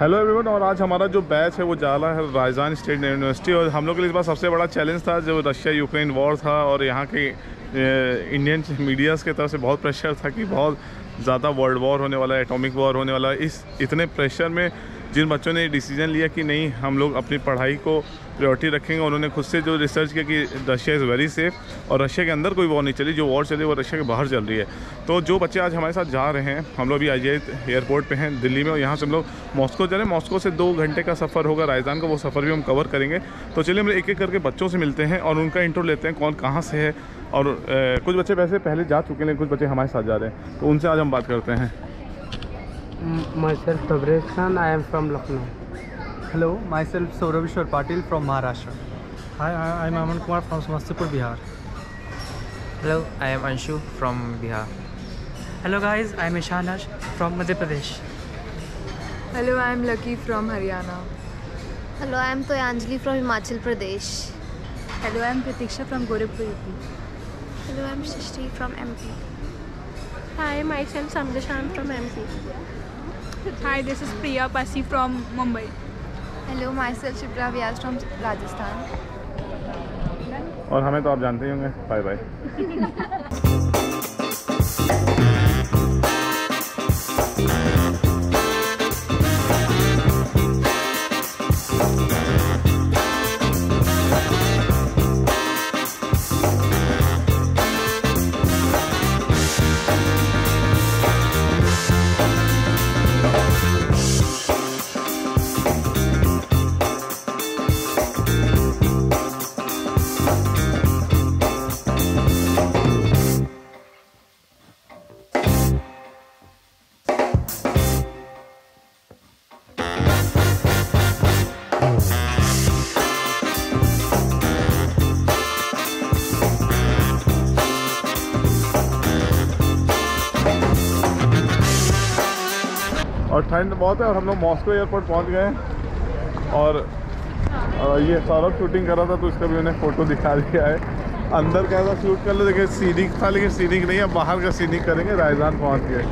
Hello everyone और आज हमारा जो बैच है, वो जा रहा है राजस्थान स्टेट यूनिवर्सिटी और हम लोग के लिए इस बार सबसे बड़ा चैलेंज था, जो रशिया यूक्रेन वॉर था और यहाँ के इंडियन मीडियाज़ के तरफ़ से बहुत प्रेशर था कि बहुत ज़्यादा वर्ल्ड वॉर होने वाला है एटॉमिक वॉर होने वाला है। इस, इतने प्रेशर में जिन बच्चों ने डिसीज़न लिया कि नहीं, हम लोग अपनी पढ़ाई को प्रायोरिटी रखेंगे, उन्होंने खुद से जो रिसर्च किया कि रशिया इज़ वेरी सेफ़ और रशिया के अंदर कोई वॉर नहीं चली, जो वॉर चली वो रशिया के बाहर चल रही है। तो जो बच्चे आज हमारे साथ जा रहे हैं, हम लोग भी आई एयरपोर्ट पे हैं, दिल्ली में, और यहाँ से हम लोग मॉस्को जा रहे हैं। मॉस्को से दो घंटे का सफ़र होगा, राजस्थान का वो सफ़र भी हम कवर करेंगे। तो चलिए हम एक एक करके बच्चों से मिलते हैं और उनका इंट्रो लेते हैं, कौन कहाँ से है। और कुछ बच्चे वैसे पहले जा चुके हैं कुछ बच्चे हमारे साथ जा रहे हैं। तो उनसे आज हम बात करते हैं। Myself Tabriz Khan, I am from Lucknow. Hello, myself Sauravishwar Patil from Maharashtra. Hi, I- I'm Aman Kumar from Samastipur, Bihar. Hello, I am Anshu from Bihar. Hello guys, I am Ishan Ash from Madhya Pradesh. Hello, I'm Lucky from Haryana. Hello, I am Toyanjali from Himachal Pradesh. Hello, I'm Pratiksha from Gorakhpur, UP. Hello, I'm Shrishti from MP. Hi, myself Samdashan from MP. Hi, this is Priya Pasi from Mumbai. Hello, myself Shipra Vyas from Rajasthan. और हमें तो आप जानते ही होंगे bye bye और ठंड बहुत है और हम लोग मॉस्को एयरपोर्ट पहुँच गए और ये सौरभ शूटिंग कर रहा था तो इसका भी उन्हें फ़ोटो दिखा दिया है। अंदर का था शूट कर लो लेकिन सीनिक था, लेकिन सीनिक नहीं है, बाहर का सीनिक करेंगे रायजान पहुँच गए।